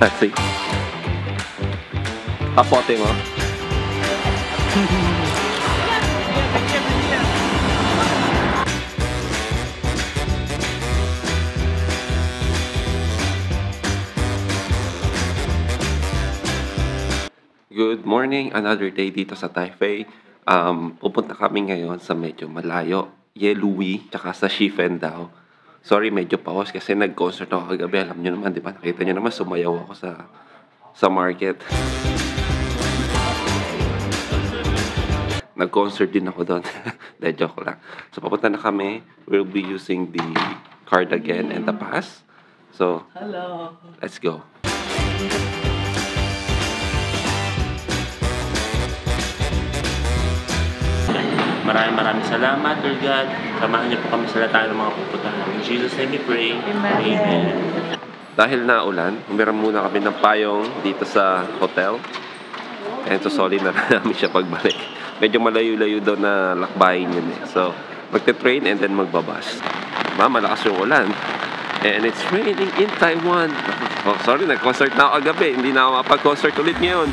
Kasi, kapote mo. Good morning, another day dito sa Taipei. Um, pupunta kami ngayon sa medyo malayo, Yelui, tsaka sa Shifendao. Sorry, medyo pause kasi nag-concert ako kagabi. Alam nyo naman, di ba? Nakita nyo naman, sumayaw ako sa sa market. Nag-concert din ako doon. Dahil joke lang. So, papunta na kami. We'll be using the card again and the pass. So, Hello. let's go. Maraming maraming salamat, Lord God. Samahan niyo po kami sa lahat ng mga pupuntahan. In Jesus' name we pray. Amen. Dahil na ulan, umiram muna kami ng payong dito sa hotel. And so, sorry na namin siya pagbalik. Medyo malayo-layo daw na lakbayin yun eh. So, magte-train and then magbabas. Ma, malakas yung ulan. And it's raining in Taiwan. Oh, sorry, nag-concert na ako kagabi. Hindi na ako mapag-concert ulit ngayon.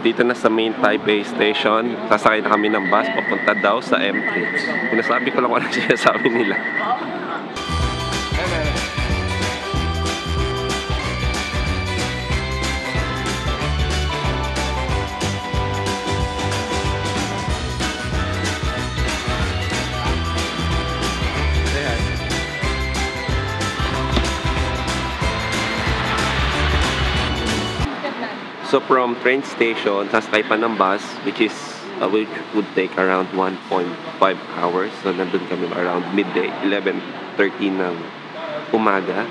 Dito na sa main Taipei Station, sasakay na kami ng bus papunta daw sa M3. Pinasabi ko lang kung ano sinasabi nila. So from train station, sasakay pa ng bus, which is uh, which would take around 1.5 hours. So nandun kami around midday, 11.13 ng umaga.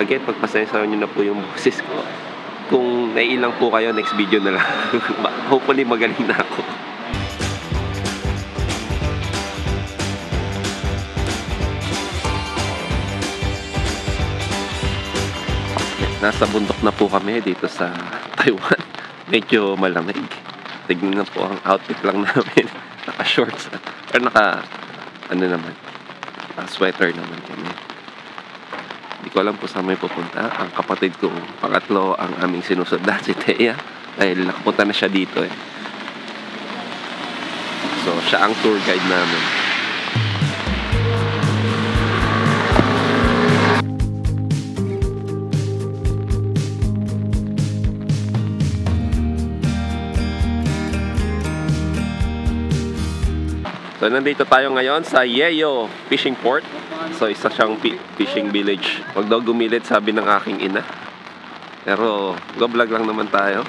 Again, pagpasensya nyo na po yung boses ko. Kung naiilang po kayo, next video na lang. Hopefully magaling na ako. Nasa bundok na po kami dito sa Taiwan. Medyo malamig. Tignan na po ang outfit lang namin. Naka shorts. Or naka, ano naman, naka sweater naman kami. Hindi ko alam po saan may pupunta. Ang kapatid kong pangatlo ang aming sinusundan si Thea. Dahil nakapunta na siya dito eh. So, siya ang tour guide namin. So, nandito tayo ngayon sa Yeyo Fishing Port. So, isa siyang fishing village. Huwag daw gumilit, sabi ng aking ina. Pero, go-vlog lang naman tayo.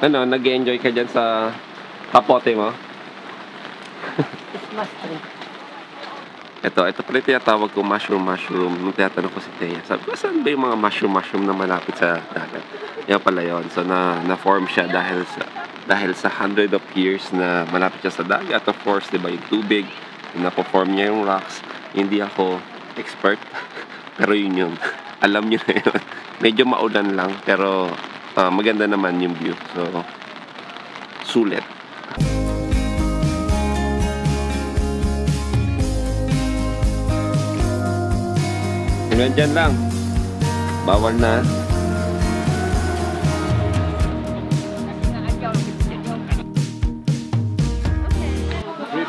Ano, nag-enjoy ka dyan sa kapote mo? Christmas tree. Ito, ito pala tinatawag ko mushroom mushroom. Nung tinatanong ko si Thea, sabi ko, saan ba yung mga mushroom mushroom na malapit sa dagat? Yan pala yon So, na, na-form siya dahil sa dahil sa hundred of years na malapit siya sa dagat. Of course, di ba, yung tubig, na-form niya yung rocks. Hindi ako expert, pero yun yun. Alam niyo na yun. Medyo maulan lang, pero ah, maganda naman yung view. So, sulit. Hanggang dyan lang. Bawal na.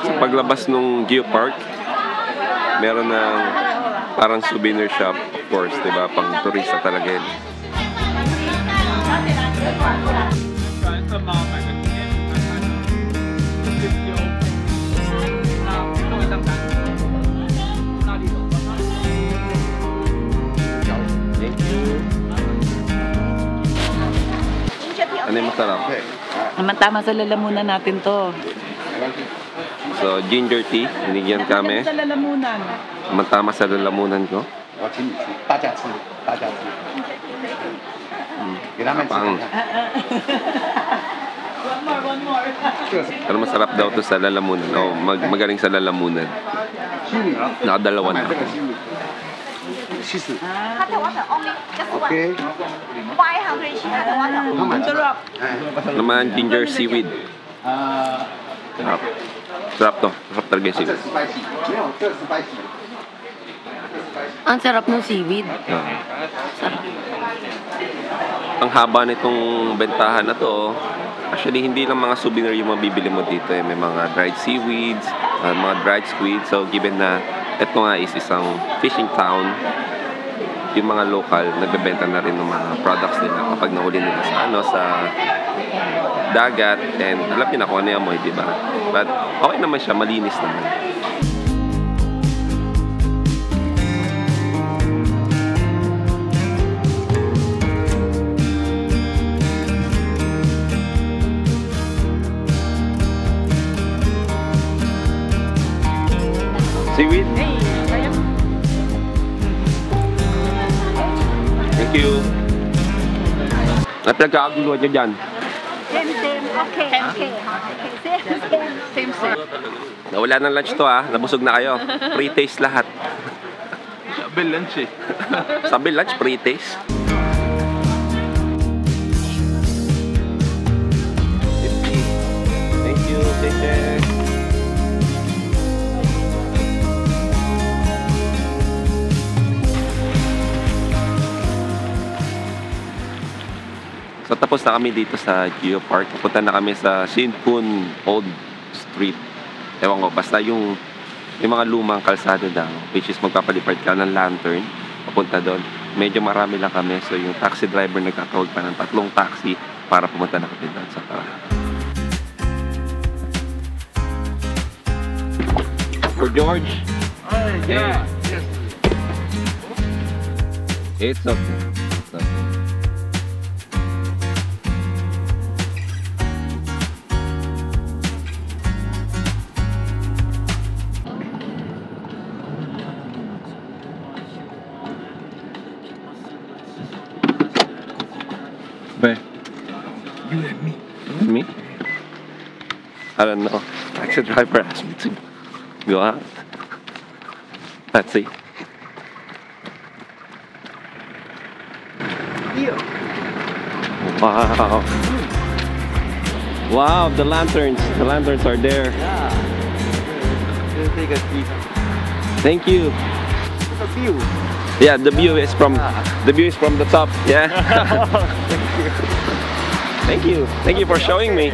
Sa paglabas nung geopark, meron ng parang souvenir shop, of course, di ba? Pang turista talaga yun. 转个猫买个纪念品看看，丢丢。那各位上单，哪里有？ Thank you. Ano yung masarap? Naman tama sa lalamunan natin to. So, ginger tea. Binigyan kami. Sa lalamunan. Naman tama sa lalamunan ko. 我请你吃，大家吃，大家吃， kailangan Pang. one more, one more. Pero masarap daw to sa lalamunan. O, mag magaling sa lalamunan. Nakadalawa na. Shisu. Had the water, just one. Okay. Why hungry? She had the water. How much? Naman ginger seaweed. Sarap. Sarap to. Sarap talaga yung seaweed. Ang sarap ng seaweed. Ah. Sarap. Ang haba nitong bentahan na to, actually hindi lang mga souvenir yung mabibili mo dito eh. May mga dried seaweeds, uh, mga dried squid. So given na ito nga is isang fishing town, yung mga local nagbebenta na rin ng mga products nila kapag nahuli nila sa ano sa dagat and alam niyo na kung ano yung amoy, di ba? But okay naman siya, malinis naman. Nagkakagulo nyo dyan. Same same. Okay okay. Okay same same. Same same. Nawala ng lunch to ah. Nabusog na kayo. Pre-taste lahat. Sabi lunch eh. Sabi lunch, pre-taste. So tapos na kami dito sa Geo Park. Pupunta na kami sa Sinpun Old Street. Ewan ko, basta yung yung mga lumang kalsada daw, which is magpapalipad ka ng lantern, papunta doon. Medyo marami lang kami, so yung taxi driver nagtatawag pa ng tatlong taxi para pumunta na kami doon sa tara. For George, Yeah. it's okay. It's okay. I don't know. Taxi driver asked me to go out. Let's see. Wow. Wow, the lanterns. The lanterns are there. take a seat. Thank you. A view. Yeah, the view is from the view is from the top. Yeah. Thank you. Thank you. Thank you for showing me.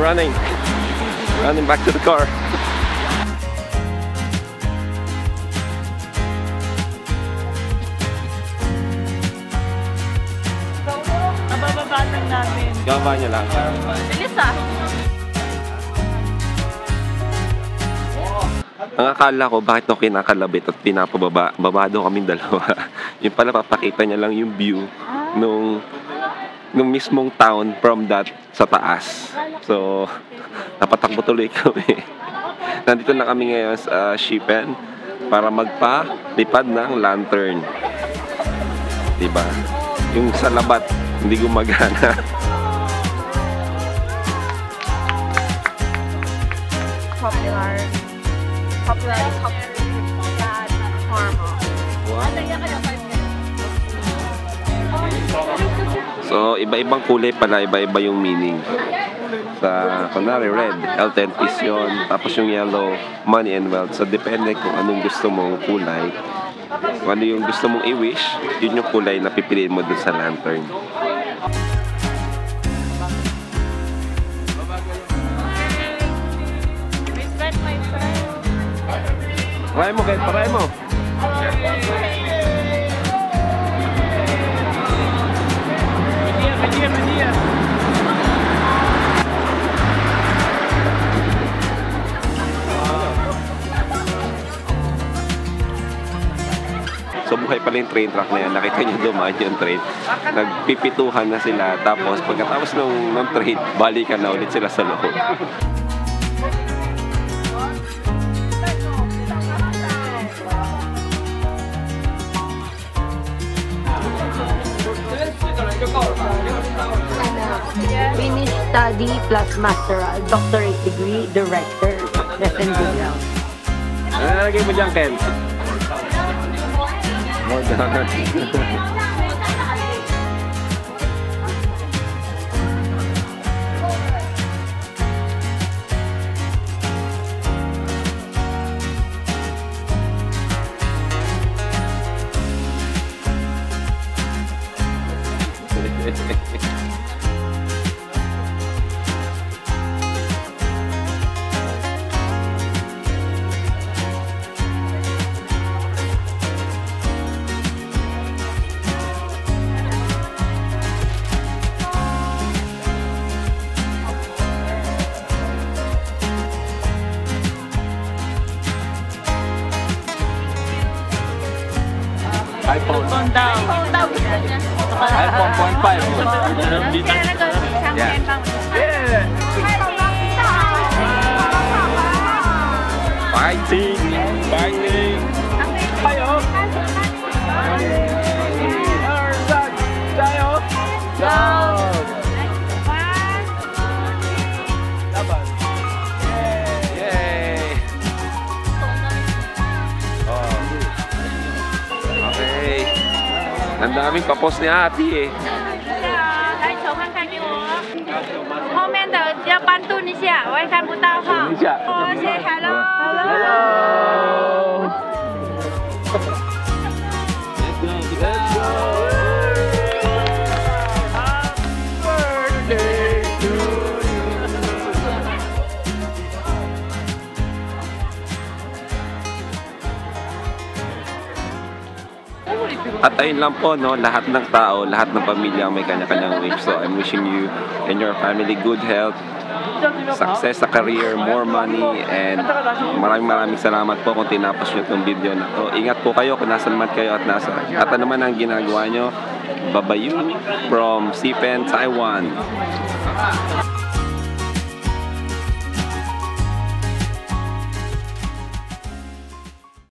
Running. Running back to the car. Nabababa lang namin. Gaba niya lang. Bilis ah. Ang akala ko, bakit ako kinakalabit at pinapababa? Babado kaming dalawa. yung pala, papakita niya lang yung view nung nung mismong town from that sa taas. So, napatakbo tuloy kami. Nandito na kami ngayon sa Shipen para magpalipad ng lantern. Diba? Yung sa labat, hindi gumagana. Popular. Popular. Popular. Hormone. So, iba-ibang kulay pala, iba-iba yung meaning. Sa, kunwari, red, health and peace yun. Tapos yung yellow, money and wealth. So, depende kung anong gusto mong kulay. Kung ano yung gusto mong i-wish, yun yung kulay na pipiliin mo dun sa lantern. Try mo, kahit try mo. Pala yung train track na yan. Nakita nyo dumaan yung train. Nagpipituhan na sila. Tapos pagkatapos ng, ng train, balikan na ulit sila sa loob. Finish study plus masteral, doctorate degree, director, F&B lang. Ano nalagay mo dyan, Ken? More 然后到时候才过关快乐是吗然后在那个女嘉宾我们可不能大。来，给我。后面的要搬动一下，我也看不到哈。Hi，hello。At ayun lang po, no, lahat ng tao, lahat ng pamilya may kanya-kanyang wish. So I'm wishing you and your family good health, success sa career, more money, and maraming maraming salamat po kung tinapos nyo itong video na to. Ingat po kayo kung nasan man kayo at nasa at ano man ang ginagawa nyo. Babayu from Sipen, Taiwan.